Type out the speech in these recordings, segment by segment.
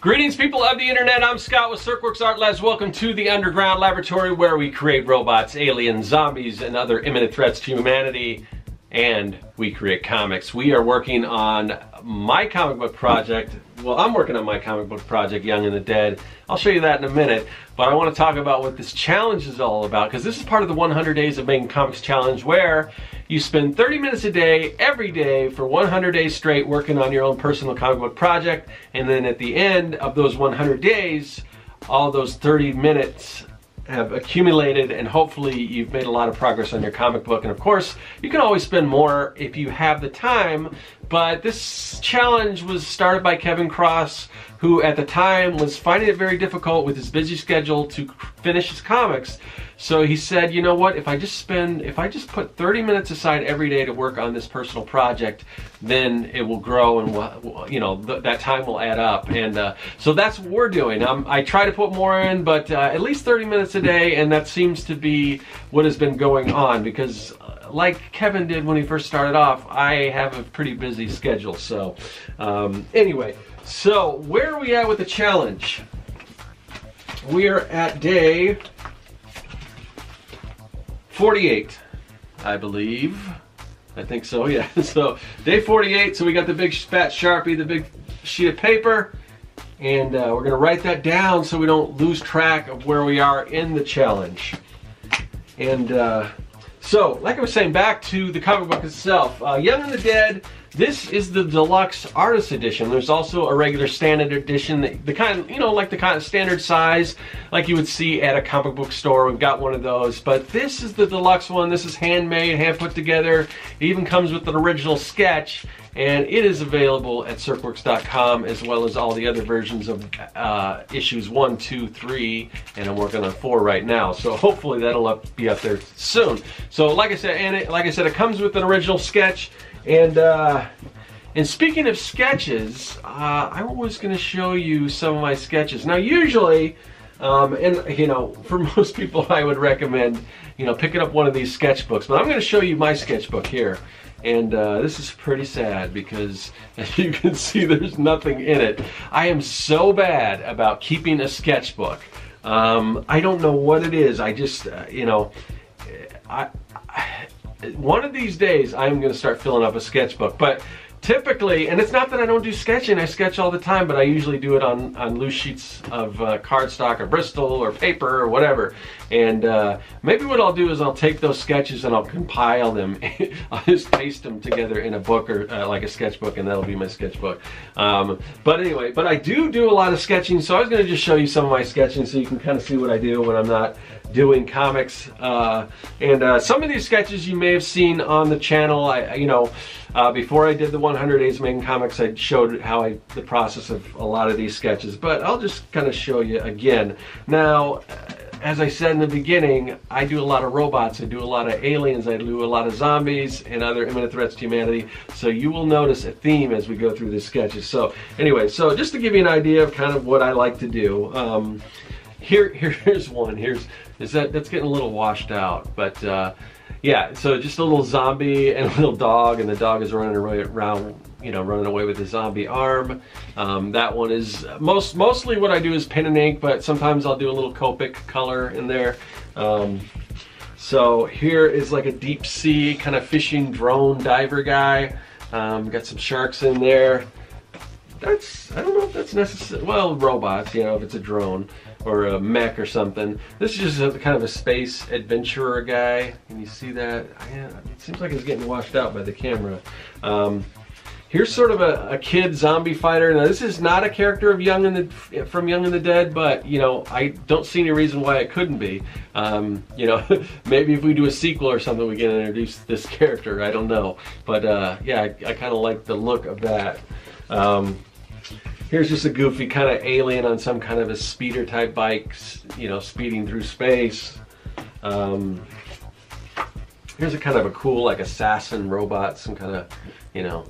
Greetings, people of the internet. I'm Scott with Serkworks Art Labs. Welcome to the underground laboratory where we create robots, aliens, zombies, and other imminent threats to humanity. And we create comics. We are working on my comic book project. Well, I'm working on my comic book project, Young and the Dead. I'll show you that in a minute. But I want to talk about what this challenge is all about because this is part of the 100 Days of Making Comics Challenge where you spend 30 minutes a day, every day, for 100 days straight working on your own personal comic book project. And then at the end of those 100 days, all those 30 minutes have accumulated and hopefully you've made a lot of progress on your comic book. And of course, you can always spend more if you have the time, but this challenge was started by Kevin Cross, who at the time was finding it very difficult with his busy schedule to finish his comics. So he said, you know what, if I just spend, if I just put 30 minutes aside every day to work on this personal project, then it will grow and, we'll, you know, th that time will add up. And uh, so that's what we're doing. I try to put more in, but uh, at least 30 minutes a day, and that seems to be what has been going on because uh, like Kevin did when he first started off, I have a pretty busy schedule. So um, anyway, so where are we at with the challenge? We are at day 48, I believe. I think so, yeah. So day 48, so we got the big fat Sharpie, the big sheet of paper, and uh, we're gonna write that down so we don't lose track of where we are in the challenge. And uh, so, like I was saying, back to the comic book itself. Uh, Young and the Dead this is the deluxe artist edition. There's also a regular standard edition, the, kind, you know, like the kind of standard size, like you would see at a comic book store. We've got one of those, but this is the deluxe one. This is handmade, hand put together. It even comes with an original sketch, and it is available at Serkworks.com as well as all the other versions of uh, issues one, two, three, and I'm working on four right now. So hopefully that'll up, be up there soon. So like I said, and it, like I said, it comes with an original sketch. And uh, and speaking of sketches, uh, I was going to show you some of my sketches. Now, usually, um, and you know, for most people, I would recommend you know picking up one of these sketchbooks. But I'm going to show you my sketchbook here. And uh, this is pretty sad because, as you can see, there's nothing in it. I am so bad about keeping a sketchbook. Um, I don't know what it is. I just, uh, you know, I, one of these days I'm going to start filling up a sketchbook. But typically, and it's not that I don't do sketching, I sketch all the time, but I usually do it on, on loose sheets of uh, cardstock or Bristol or paper or whatever. And uh, maybe what I'll do is I'll take those sketches and I'll compile them. I'll just paste them together in a book or uh, like a sketchbook and that'll be my sketchbook. Um, but anyway, but I do do a lot of sketching, so I was going to just show you some of my sketching so you can kind of see what I do when I'm not doing comics. Uh, and uh, some of these sketches you may have seen on the channel. I, you know, uh, before I did the 100 Days of Making Comics, I showed how I the process of a lot of these sketches. But I'll just kind of show you again. Now, as I said in the beginning, I do a lot of robots, I do a lot of aliens, I do a lot of zombies and other imminent threats to humanity. So you will notice a theme as we go through these sketches. So anyway, so just to give you an idea of kind of what I like to do. Um, here, here's one. Here's is that that's getting a little washed out, but uh, yeah. So just a little zombie and a little dog, and the dog is running around, you know, running away with the zombie arm. Um, that one is most mostly what I do is pen and ink, but sometimes I'll do a little Copic color in there. Um, so here is like a deep sea kind of fishing drone diver guy. Um, got some sharks in there that's, I don't know if that's necessary. Well, robots, you know, if it's a drone or a mech or something. This is just a, kind of a space adventurer guy. Can you see that? Yeah, it seems like it's getting washed out by the camera. Um, here's sort of a, a, kid zombie fighter. Now, this is not a character of Young and the from Young and the Dead, but you know, I don't see any reason why it couldn't be. Um, you know, maybe if we do a sequel or something, we can introduce this character. I don't know, but uh, yeah, I, I kind of like the look of that. Um, Here's just a goofy kind of alien on some kind of a speeder type bike, you know, speeding through space. Um, here's a kind of a cool like assassin robot, some kind of, you know,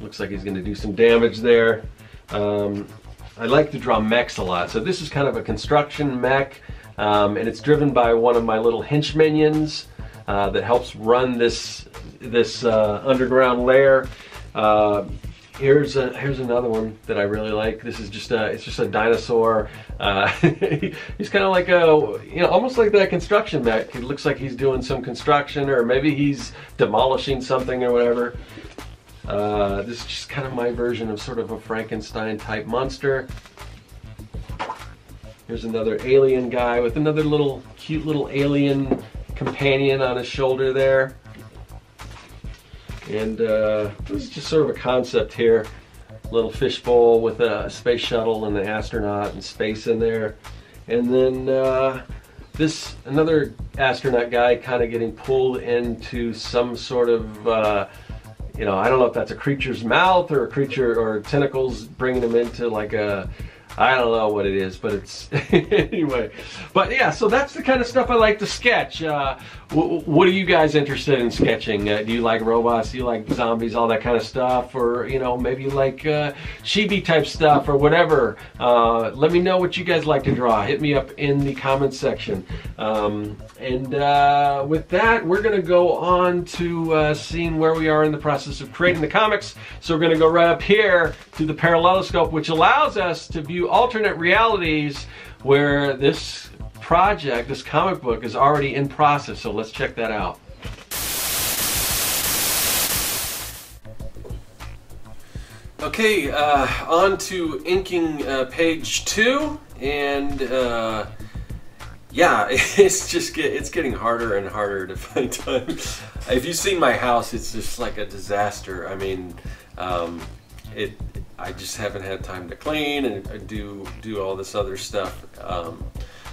looks like he's gonna do some damage there. Um, I like to draw mechs a lot. So this is kind of a construction mech um, and it's driven by one of my little hench minions. uh, that helps run this this uh, underground lair. Uh, here's a, here's another one that I really like. This is just a it's just a dinosaur. Uh, he's kind of like a you know almost like that construction mech. It looks like he's doing some construction or maybe he's demolishing something or whatever. Uh, this is just kind of my version of sort of a Frankenstein type monster. Here's another alien guy with another little cute little alien companion on his shoulder there. And uh, this is just sort of a concept here. Little fishbowl with a space shuttle and an astronaut and space in there. And then uh, this, another astronaut guy kind of getting pulled into some sort of, uh, you know, I don't know if that's a creature's mouth or a creature or tentacles bringing him into like a, I don't know what it is, but it's anyway. But yeah, so that's the kind of stuff I like to sketch. Uh, what are you guys interested in sketching? Uh, do you like robots? Do you like zombies? All that kind of stuff, or you know, maybe you like uh, chibi type stuff or whatever. Uh, let me know what you guys like to draw. Hit me up in the comments section. Um, and uh, with that, we're gonna go on to uh, seeing where we are in the process of creating the comics. So we're gonna go right up here to the paralleloscope, which allows us to view alternate realities where this project, this comic book, is already in process. So let's check that out. Okay, uh, on to inking uh, page two, and uh, yeah, it's just get, it's getting harder and harder to find time. if you've seen my house, it's just like a disaster. I mean, um, it I just haven't had time to clean and do do all this other stuff. Um,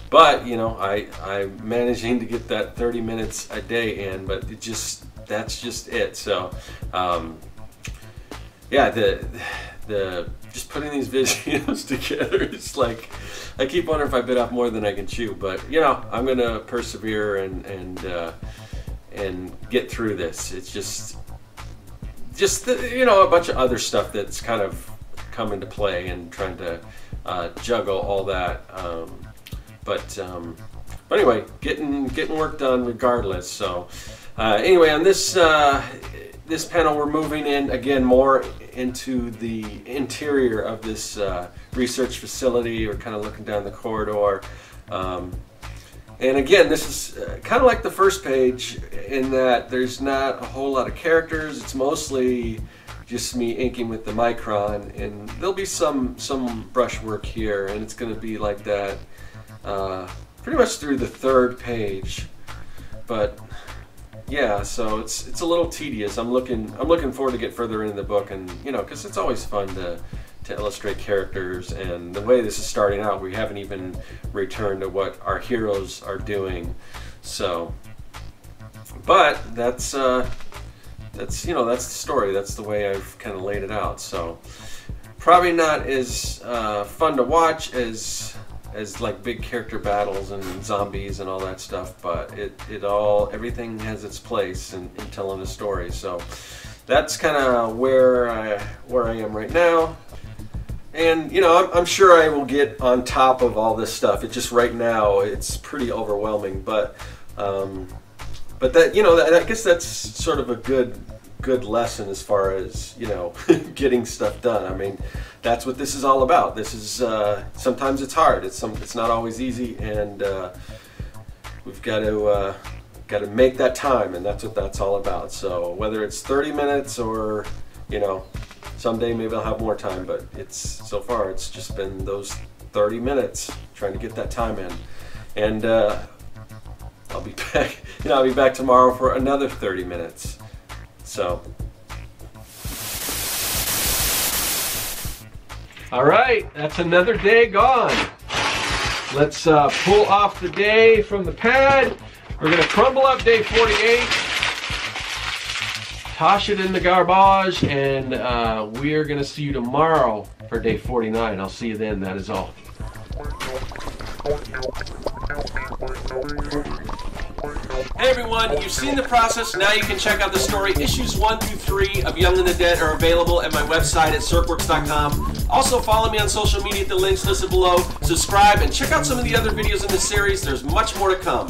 but you know, I I'm managing to get that 30 minutes a day in, but it just that's just it. So, um, yeah, the the just putting these videos together it's like I keep wondering if I bit off more than I can chew. But you know, I'm gonna persevere and and uh, and get through this. It's just just the, you know a bunch of other stuff that's kind of come into play and trying to uh, juggle all that. Um, but um, but anyway, getting getting work done regardless. So uh, anyway, on this uh, this panel, we're moving in again more into the interior of this uh, research facility. We're kind of looking down the corridor. Um, and again, this is uh, kind of like the first page in that there's not a whole lot of characters. It's mostly just me inking with the micron, and there'll be some some brushwork here, and it's going to be like that uh, pretty much through the third page. But yeah, so it's it's a little tedious. I'm looking I'm looking forward to get further into the book, and you know, because it's always fun to to illustrate characters. And the way this is starting out, we haven't even returned to what our heroes are doing. So, but that's uh, that's you know that's the story. That's the way I've kind of laid it out. So probably not as uh, fun to watch as as like big character battles and zombies and all that stuff, but it, it all everything has its place in, in telling a story. So that's kind of where I where I am right now. And you know, I'm, I'm, sure I will get on top of all this stuff. It just right now it's pretty overwhelming, but um, but that you know, that, I guess that's sort of a good good lesson as far as you know getting stuff done. I mean, that's what this is all about. This is uh, sometimes it's hard. It's some it's not always easy, and uh, we've got to uh, got to make that time, and that's what that's all about. So whether it's 30 minutes or you know someday maybe I'll have more time, but it's so far it's just been those 30 minutes trying to get that time in, and uh, I'll be back. You know, I'll be back tomorrow for another 30 minutes. So. All right, that's another day gone. Let's uh, pull off the day from the pad. We're gonna crumble up day 48, toss it in the garbage, and uh, we are gonna see you tomorrow for day 49. I'll see you then, that is all. Hey everyone, you've seen the process, now you can check out the story. Issues 1 through 3 of Young and the Dead are available at my website at serkworks.com. Also follow me on social media at the links listed below, subscribe, and check out some of the other videos in the series. There's much more to come.